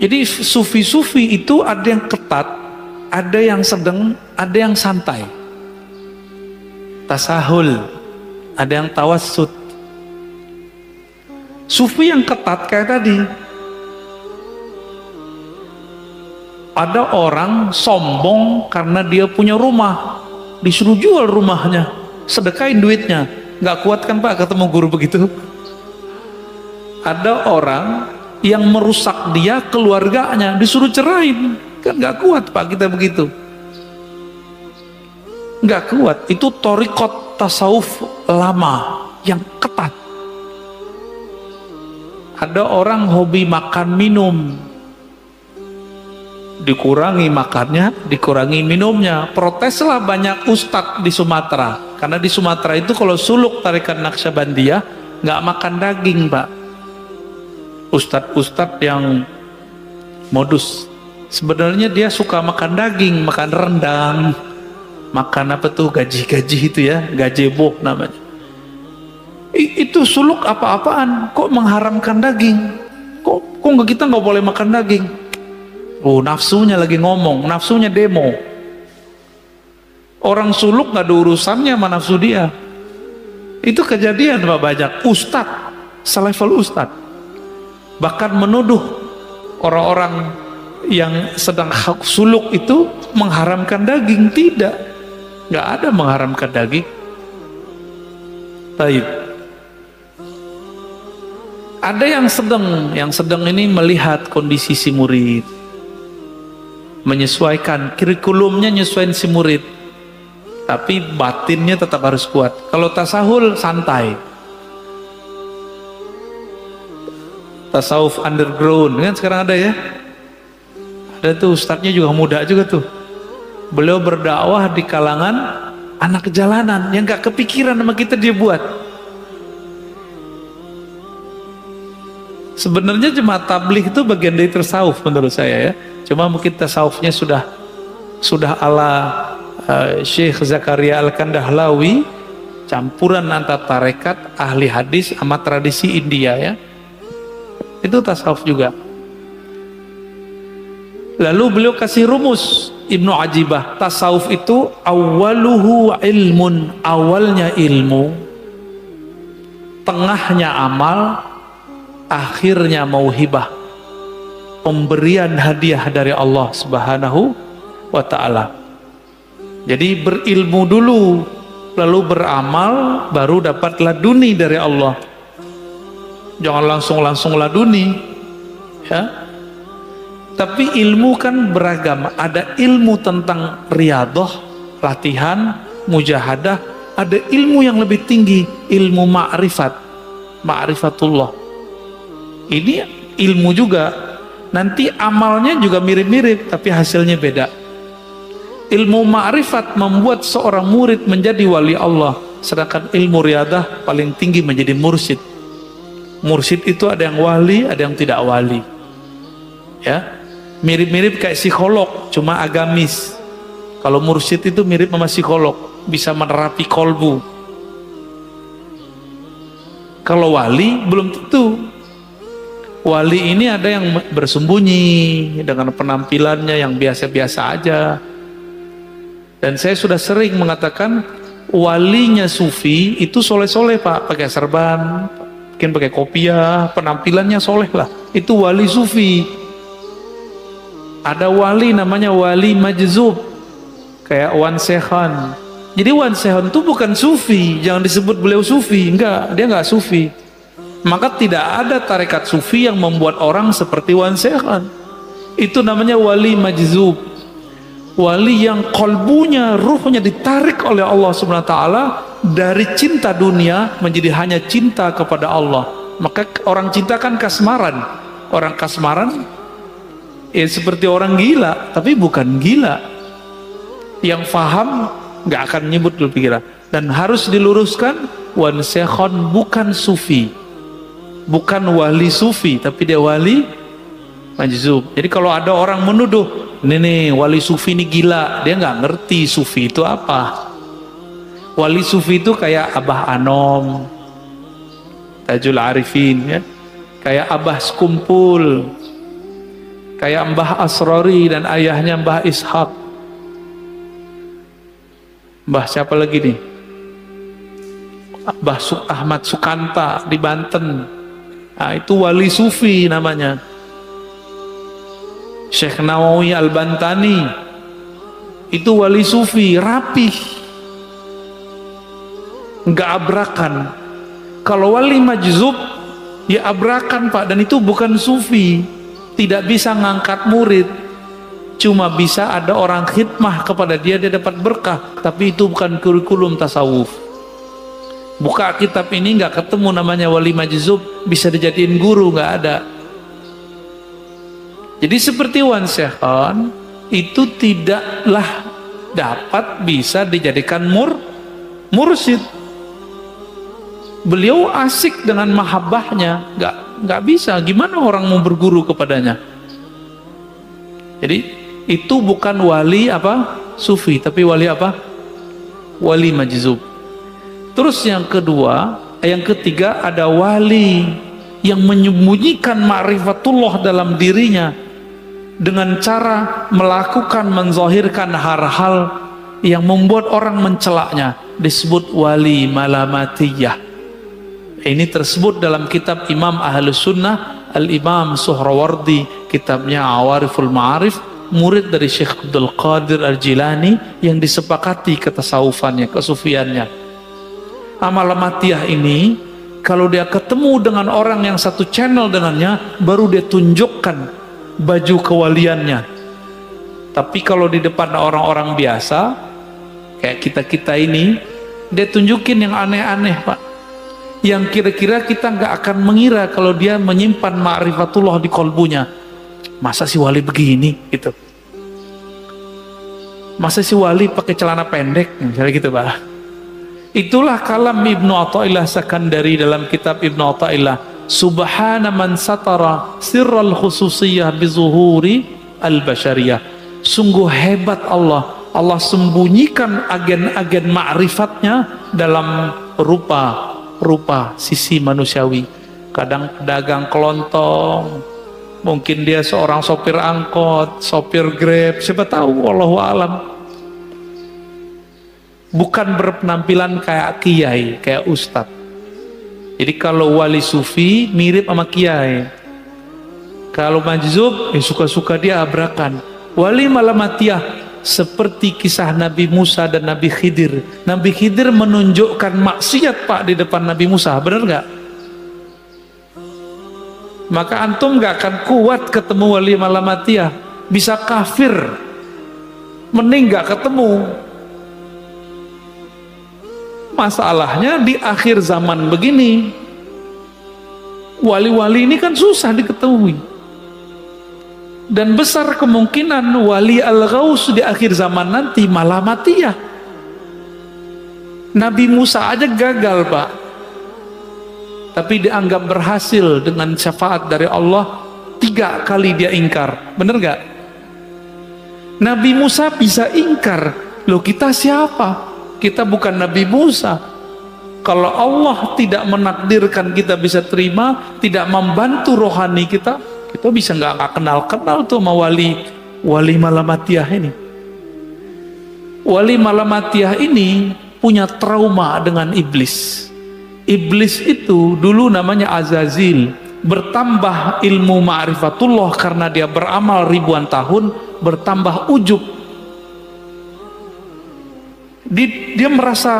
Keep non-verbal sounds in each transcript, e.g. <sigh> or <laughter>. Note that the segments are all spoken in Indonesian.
Jadi sufi-sufi itu ada yang ketat, ada yang sedang, ada yang santai. Tasahul, ada yang tawassut. Sufi yang ketat kayak tadi. Ada orang sombong karena dia punya rumah, disuruh jual rumahnya, sedekain duitnya. Nggak kuat kan Pak ketemu guru begitu? Ada orang yang merusak dia keluarganya disuruh cerain. Kan nggak kuat pak kita begitu. Nggak kuat. Itu torikot tasawuf lama yang ketat. Ada orang hobi makan minum. Dikurangi makannya dikurangi minumnya. Proteslah banyak ustadz di Sumatera. Karena di Sumatera itu kalau suluk tarikan Naksabandiyah nggak makan daging pak ustadz-ustadz yang modus. Sebenarnya dia suka makan daging makan rendang makan apa tuh gaji-gaji itu ya gajebo namanya. I, itu suluk apa-apaan? Kok mengharamkan daging? Kok kok kita nggak boleh makan daging? Oh nafsunya lagi ngomong nafsunya demo. Orang suluk nggak ada urusannya sama nafsu dia. Itu kejadian pak banyak ustadz selevel ustadz bahkan menuduh orang-orang yang sedang suluk itu mengharamkan daging. Tidak. Nggak ada mengharamkan daging. Taib. Ada yang sedang yang sedang ini melihat kondisi si murid. Menyesuaikan kurikulumnya nyesuaiin si murid. Tapi batinnya tetap harus kuat. Kalau tasahul santai tasawuf underground. Kan sekarang ada ya? Ada tuh ustadznya juga muda juga tuh. Beliau berdakwah di kalangan anak jalanan yang gak kepikiran sama kita dia buat. Sebenarnya jemaat tabligh itu bagian dari tasawuf menurut saya ya. Cuma mungkin tasawufnya sudah sudah ala uh, Syekh Zakaria Al-Kandahlawi campuran antara tarekat ahli hadis sama tradisi India ya itu tasawuf juga. Lalu beliau kasih rumus Ibnu Ajibah tasawuf itu awaluhu ilmun awalnya ilmu tengahnya amal akhirnya mauhibah pemberian hadiah dari Allah subhanahu wa ta'ala. Jadi berilmu dulu lalu beramal baru dapat laduni dari Allah jangan langsung-langsung laduni. Ya. Tapi ilmu kan beragam. Ada ilmu tentang riadoh latihan mujahadah. Ada ilmu yang lebih tinggi ilmu ma'rifat. Ma'rifatullah. Ini ilmu juga. Nanti amalnya juga mirip-mirip tapi hasilnya beda. Ilmu ma'rifat membuat seorang murid menjadi wali Allah. Sedangkan ilmu riadah paling tinggi menjadi mursyid mursyid itu ada yang wali ada yang tidak wali. Ya. Mirip-mirip kayak psikolog cuma agamis. Kalau mursyid itu mirip sama psikolog bisa menerapi kolbu. Kalau wali belum tentu. Wali ini ada yang bersembunyi dengan penampilannya yang biasa-biasa aja. Dan saya sudah sering mengatakan walinya sufi itu soleh-soleh pak pakai serban mungkin pakai kopiah penampilannya soleh lah. Itu wali sufi. Ada wali namanya wali majzub kayak Wan Sehan jadi Wan Sehan itu bukan sufi jangan disebut beliau sufi. Enggak dia enggak sufi. Maka tidak ada tarekat sufi yang membuat orang seperti Wan Sehan itu namanya wali majzub. Wali yang kolbunya ruhnya ditarik oleh Allah subhanahu wa ta'ala dari cinta dunia menjadi hanya cinta kepada Allah. Maka orang cinta kan kasmaran. Orang kasmaran ya seperti orang gila tapi bukan gila. Yang faham nggak akan nyebut pikiran dan harus diluruskan wan sekhon bukan sufi. Bukan wali sufi tapi dia wali majzub. Jadi kalau ada orang menuduh ini nih wali sufi ini gila. Dia nggak ngerti sufi itu apa wali sufi itu kayak Abah Anom Tajul Arifin ya. Kayak Abah Sekumpul kayak Mbah Asrori dan ayahnya Mbah Ishak. Mbah siapa lagi nih? Mbah Ahmad Sukanta di Banten. Nah, itu wali sufi namanya. Syekh Nawawi Al-Bantani. Itu wali sufi rapih nggak abrakan. Kalau wali majzub ya abrakan pak. Dan itu bukan sufi. Tidak bisa ngangkat murid. Cuma bisa ada orang khidmah kepada dia dia dapat berkah. Tapi itu bukan kurikulum tasawuf. Buka kitab ini nggak ketemu namanya wali majzub bisa dijadiin guru nggak ada. Jadi seperti Wan Sehon itu tidaklah dapat bisa dijadikan mur mursid beliau asik dengan mahabbahnya. Nggak nggak bisa. Gimana orang mau berguru kepadanya? Jadi itu bukan wali apa? Sufi tapi wali apa? Wali majzub. Terus yang kedua yang ketiga ada wali yang menyembunyikan ma'rifatullah dalam dirinya dengan cara melakukan menzahirkan hal-hal yang membuat orang mencelaknya. Disebut wali malamatiyah ini tersebut dalam kitab Imam Ahlus Sunnah Al-Imam Suhrawardi kitabnya Awariful Ma'arif murid dari Syekh Abdul Qadir Al-Jilani yang disepakati ketasawufannya, kesufiannya. Amal matiyah ini kalau dia ketemu dengan orang yang satu channel dengannya baru dia tunjukkan baju kewaliannya. Tapi kalau di depan orang-orang biasa kayak kita-kita ini dia tunjukin yang aneh-aneh pak yang kira-kira kita nggak akan mengira kalau dia menyimpan ma'rifatullah di kolbunya. Masa si wali begini gitu? Masa si wali pakai celana pendek misalnya gitu pak? Itulah kalam Ibnu Atta'illah Sakandari dalam kitab Ibnu Atta'illah. Subhana man satara sirral khususiyah bizuhuri al-bashariyah. Sungguh hebat Allah. Allah sembunyikan agen-agen ma'rifatnya dalam rupa rupa sisi manusiawi. Kadang pedagang kelontong mungkin dia seorang sopir angkot sopir grab siapa tahu Allah alam. Bukan berpenampilan kayak kiai kayak ustadz jadi kalau wali sufi mirip sama kiai. Kalau majzub ya suka-suka dia abrakan. Wali malamatiyah seperti kisah Nabi Musa dan Nabi Khidir. Nabi Khidir menunjukkan maksiat pak di depan Nabi Musa, benar nggak? Maka antum nggak akan kuat ketemu wali malamatiyah, bisa kafir, mending nggak ketemu. Masalahnya di akhir zaman begini, wali-wali ini kan susah diketahui dan besar kemungkinan wali al-ghaus di akhir zaman nanti malah mati ya Nabi Musa aja gagal pak. Tapi dianggap berhasil dengan syafaat dari Allah tiga kali dia ingkar. Bener gak? Nabi Musa bisa ingkar. Loh kita siapa? kita bukan Nabi Musa. Kalau Allah tidak menakdirkan kita bisa terima tidak membantu rohani kita kita bisa nggak kenal-kenal tuh sama wali wali malamatiyah ini. Wali malamatiyah ini punya trauma dengan iblis. Iblis itu dulu namanya Azazil, bertambah ilmu ma'rifatullah karena dia beramal ribuan tahun, bertambah ujub. Dia, merasa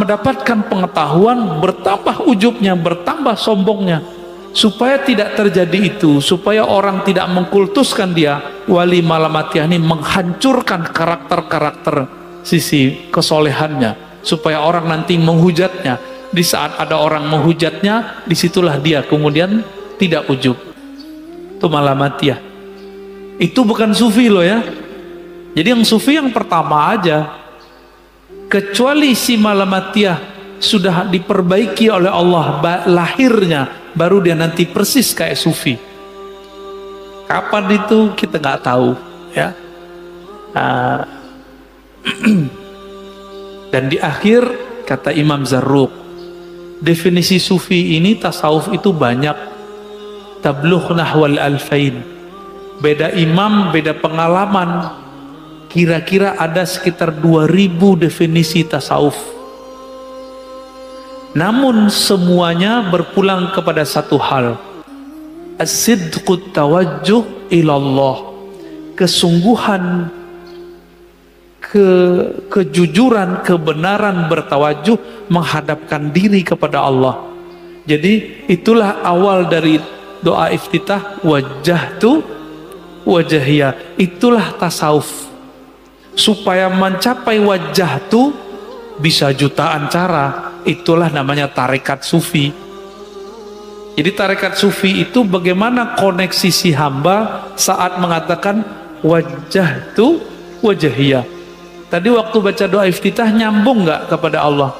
mendapatkan pengetahuan, bertambah ujubnya, bertambah sombongnya supaya tidak terjadi itu supaya orang tidak mengkultuskan dia wali malamatiyah ini menghancurkan karakter-karakter sisi kesolehannya. Supaya orang nanti menghujatnya. Di saat ada orang menghujatnya di situlah dia kemudian tidak ujub. Itu malamatiyah itu bukan sufi loh ya. Jadi yang sufi yang pertama aja. Kecuali si malamatiyah sudah diperbaiki oleh Allah lahirnya baru dia nanti persis kayak sufi kapan itu kita nggak tahu ya uh, <clears throat> dan di akhir kata Imam Zarruq definisi sufi ini tasawuf itu banyak tabluh nahwal alfain beda imam, beda pengalaman. Kira-kira ada sekitar 2000 definisi tasawuf. Namun semuanya berpulang kepada satu hal. As-sidqut tawajjuh ilallah. Kesungguhan ke kejujuran, kebenaran bertawajuh menghadapkan diri kepada Allah. Jadi itulah awal dari doa iftitah wajah tu wajahia. Itulah tasawuf. Supaya mencapai wajah tu bisa jutaan cara. Itulah namanya tarekat sufi. Jadi tarekat sufi itu bagaimana koneksi si hamba saat mengatakan wajah tu wajahia Tadi waktu baca doa iftitah nyambung nggak kepada Allah?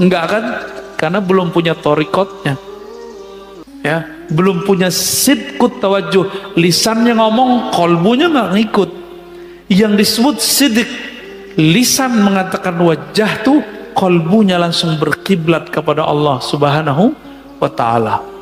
Enggak kan? Karena belum punya torikotnya. Ya, belum punya sidkut tawajuh. Lisannya ngomong, kolbunya nggak ngikut. Yang disebut sidik, lisan mengatakan wajah tuh, kolbunya langsung berkiblat kepada Allah Subhanahu wa taala.